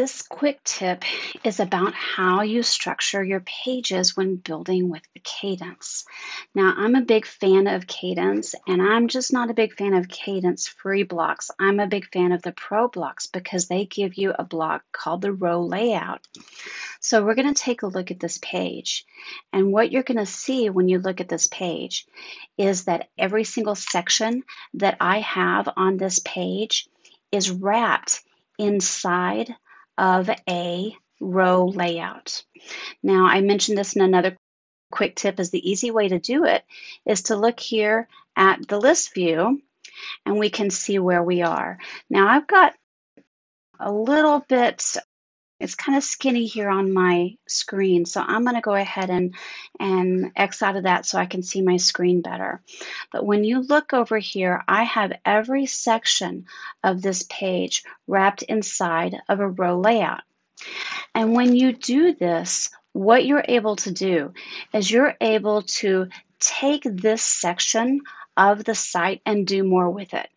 This quick tip is about how you structure your pages when building with the Kadence. Now, I'm a big fan of Kadence, and I'm just not a big fan of Kadence free blocks. I'm a big fan of the Pro blocks because they give you a block called the row layout. So we're going to take a look at this page. And what you're going to see when you look at this page is that every single section that I have on this page is wrapped inside of a row layout. Now, I mentioned this in another quick tip is the easy way to do it is to look here at the list view and we can see where we are. Now, I've got a little bit it's kind of skinny here on my screen. So I'm going to go ahead and, and X out of that so I can see my screen better. But when you look over here, I have every section of this page wrapped inside of a row layout. And when you do this, what you're able to do is you're able to take this section of the site and do more with it.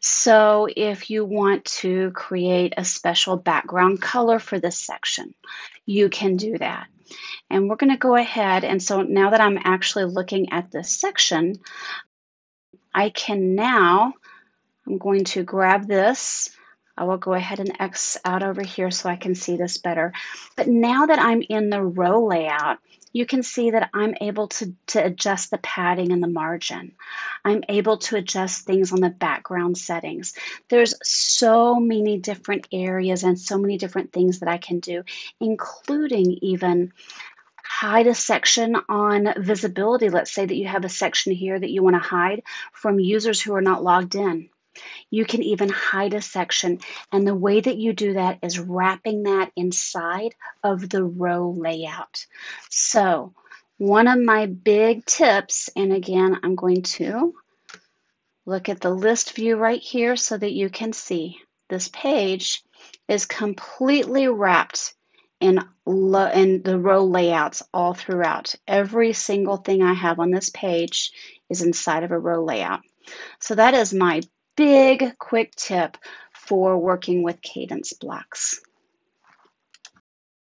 So if you want to create a special background color for this section, you can do that. And we're going to go ahead, and so now that I'm actually looking at this section, I can now, I'm going to grab this, I will go ahead and X out over here so I can see this better. But now that I'm in the row layout, you can see that I'm able to, to adjust the padding and the margin. I'm able to adjust things on the background settings. There's so many different areas and so many different things that I can do, including even hide a section on visibility. Let's say that you have a section here that you want to hide from users who are not logged in. You can even hide a section. And the way that you do that is wrapping that inside of the row layout. So one of my big tips, and again, I'm going to look at the list view right here so that you can see this page is completely wrapped in, in the row layouts all throughout. Every single thing I have on this page is inside of a row layout. So that is my big quick tip for working with Kadence blocks.